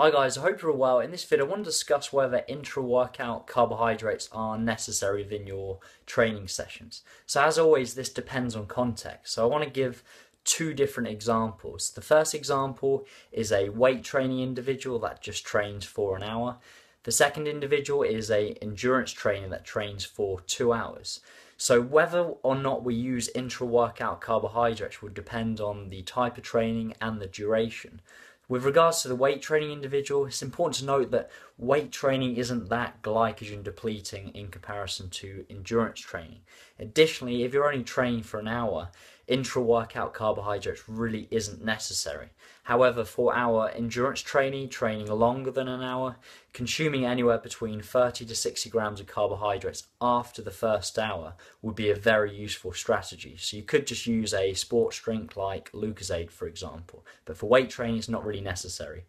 Hi guys, I hope you're all well. In this video I want to discuss whether intra-workout carbohydrates are necessary within your training sessions. So as always this depends on context. So I want to give two different examples. The first example is a weight training individual that just trains for an hour. The second individual is a endurance trainer that trains for two hours. So whether or not we use intra-workout carbohydrates will depend on the type of training and the duration. With regards to the weight training individual, it's important to note that weight training isn't that glycogen depleting in comparison to endurance training. Additionally, if you're only training for an hour, intra workout carbohydrates really isn't necessary. However, for our endurance training, training longer than an hour, consuming anywhere between 30 to 60 grams of carbohydrates after the first hour would be a very useful strategy. So you could just use a sports drink like Lucozade, for example, but for weight training, it's not really necessary.